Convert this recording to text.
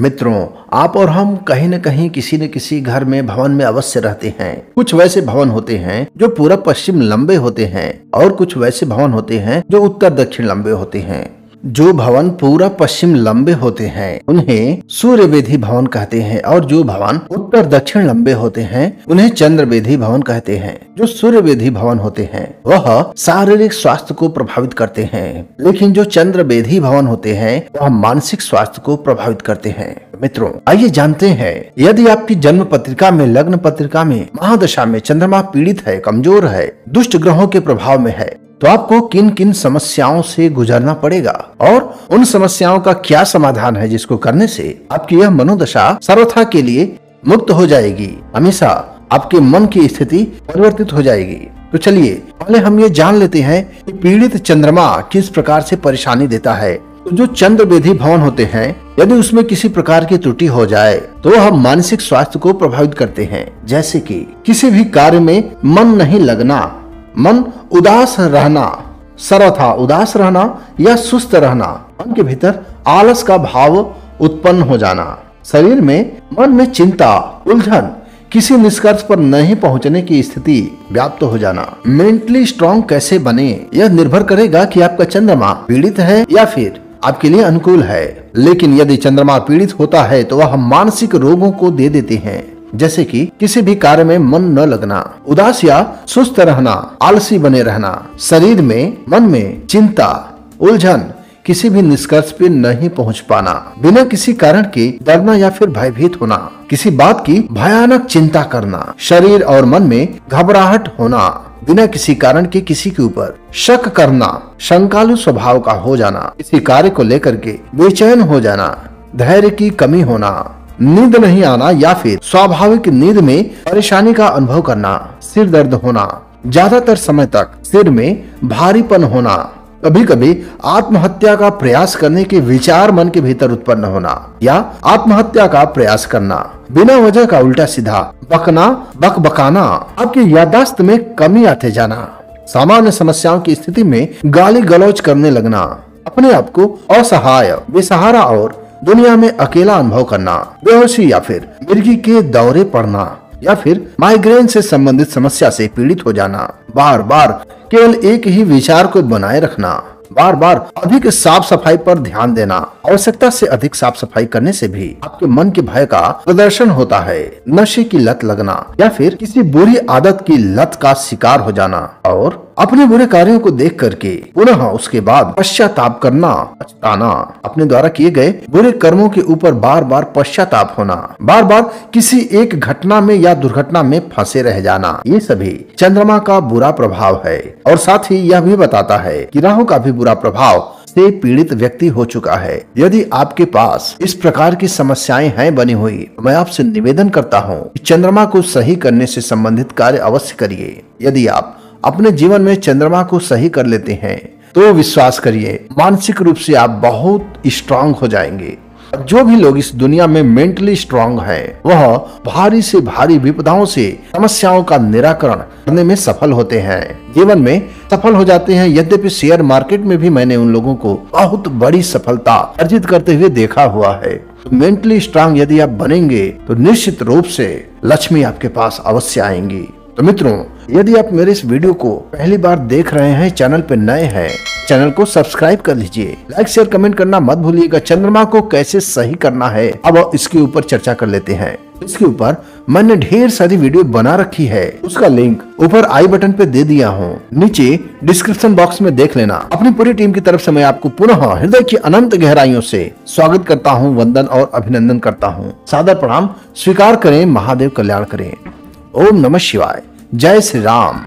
मित्रों, आप और हम कहीं न कहीं किसी न किसी घर में, भवन में अवश्य रहते हैं। कुछ वैसे भवन होते हैं, जो पूरा पश्चिम लंबे होते हैं, और कुछ वैसे भवन होते हैं, जो उत्तर दक्षिण लंबे होते हैं। जो भवन पूरा पश्चिम लंबे होते हैं, उन्हें सूर्य वेधी भवन कहते हैं और जो भवन उत्तर दक्षिण लंबे होते हैं, उन्हें चंद्र वेधी भवन कहते हैं। जो सूर्य वेधी भवन होते हैं, वह शारीरिक स्वास्थ्य को प्रभावित करते हैं, लेकिन जो चंद्र वेधी भवन होते हैं, वह मानसिक स्वास्थ्य को प्रभावित करते हैं। मित्रों, आइए जानते हैं, यदि आपकी जन्म पत्रिका में, लग्न पत्रिका में, महादशा में चंद्रमा पीड़ित है, कमज़ोर है, दुष्ट ग्रहों के प्रभाव में है तो आपको किन किन समस्याओं से गुजरना पड़ेगा? और उन समस्याओं का क्या समाधान है जिसको करने से आपकी यह मनोदशा सर्वथा के लिए मुक्त हो जाएगी? हमेशा आपके मन की स्थिति परिवर्तित हो जाएगी। तो चलिए, पहले हम ये जान लेते हैं कि पीड़ित चंद्रमा किस प्रकार से परेशानी देता है। तो जो चंद्र वेधी भवन होते हैं, यदि उसमें किसी प्रकार की त्रुटि हो जाए तो हम मानसिक स्वास्थ्य को प्रभावित करते हैं। जैसे कि किसी भी कार्य में मन नहीं लगना मन उदास रहना, सर्वथा उदास रहना या सुस्त रहना, मन के भीतर आलस का भाव उत्पन्न हो जाना। शरीर में मन में चिंता, उलझन, किसी निष्कर्ष पर नहीं पहुँचने की स्थिति व्याप्त हो जाना। मेंटली स्ट्रांग कैसे बने, यह निर्भर करेगा कि आपका चंद्रमा पीड़ित है या फिर आपके लिए अनुकूल है। लेकिन यदि चंद्रमा पीड़ित होता है तो वह मानसिक रोगों को दे देते हैं। जैसे कि किसी भी कार्य में मन न लगना, उदास या सुस्त रहना, आलसी बने रहना, शरीर में, मन में चिंता, उलझन, किसी भी निष्कर्ष पे नहीं पहुँच पाना, बिना किसी कारण के डरना या फिर भयभीत होना, किसी बात की भयानक चिंता करना, शरीर और मन में घबराहट होना, बिना किसी कारण के किसी के ऊपर शक करना, शंकालु स्वभाव का हो जाना किसी कार्य को लेकर के बेचैन हो जाना, धैर्य की कमी होना। नींद नहीं आना या फिर स्वाभाविक नींद में परेशानी का अनुभव करना, सिर दर्द होना, ज़्यादातर समय तक सिर में भारीपन होना कभी कभी आत्महत्या का प्रयास करने के विचार मन के भीतर उत्पन्न होना या आत्महत्या का प्रयास करना। बिना वजह का उल्टा सीधा बकना बक बकाना आपकी यादाश्त में कमी आते जाना, सामान्य समस्याओं की स्थिति में गाली गलौज करने लगना, अपने आप को असहाय, बेसहारा और दुनिया में अकेला अनुभव करना, बेहोशी या फिर मिर्गी के दौरे पड़ना, या फिर माइग्रेन से संबंधित समस्या से पीड़ित हो जाना बार बार केवल एक ही विचार को बनाए रखना बार बार अधिक साफ़ सफ़ाई पर ध्यान देना, आवश्यकता से अधिक साफ़ सफ़ाई करने से भी आपके मन के भय का प्रदर्शन होता है। नशे की लत लगना या फिर किसी बुरी आदत की लत का शिकार हो जाना और अपने बुरे कार्यों को देख करके, पुनः उसके बाद पश्चाताप करना, पछताना। अपने द्वारा किए गए बुरे कर्मों के ऊपर बार बार पश्चाताप होना बार बार किसी एक घटना में या दुर्घटना में फंसे रह जाना, ये सभी चंद्रमा का बुरा प्रभाव है। और साथ ही यह भी बताता है कि राहु का भी बुरा प्रभाव से पीड़ित व्यक्ति हो चुका है। यदि आपके पास इस प्रकार की समस्याएँ हैं बनी हुई तो मैं आपसे निवेदन करता हूँ चंद्रमा को सही करने से संबंधित कार्य अवश्य करिए। यदि आप अपने जीवन में चंद्रमा को सही कर लेते हैं। तो विश्वास करिए, मानसिक रूप से आप बहुत स्ट्रांग हो जाएँगे। जो भी लोग इस दुनिया में मेंटली स्ट्रांग है, वह भारी से भारी विपदाओं से, समस्याओं का निराकरण करने में सफल होते हैं। जीवन में सफल हो जाते हैं, यद्यपि शेयर मार्केट में भी मैंने उन लोगों को बहुत बड़ी सफलता अर्जित करते हुए देखा हुआ है। मेंटली स्ट्रांग यदि आप बनेंगे तो निश्चित रूप से लक्ष्मी आपके पास अवश्य आएँगी। तो मित्रों, यदि आप मेरे इस वीडियो को पहली बार देख रहे हैं, चैनल पे नए हैं, चैनल को सब्सक्राइब कर लीजिए। लाइक, शेयर, कमेंट करना मत भूलिएगा चंद्रमा को कैसे सही करना है। अब इसके ऊपर चर्चा कर लेते हैं। इसके ऊपर मैंने ढेर सारी वीडियो बना रखी है। उसका लिंक ऊपर आई बटन पे दे दिया हूँ। नीचे डिस्क्रिप्शन बॉक्स में देख लेना। अपनी पूरी टीम की तरफ़ से मैं आपको पुनः हृदय की अनंत गहराइयों से स्वागत करता हूँ, वंदन और अभिनंदन करता हूँ। सादर प्रणाम, स्वीकार करें, महादेव कल्याण करें। ओम नमः शिवाय। जय श्री राम।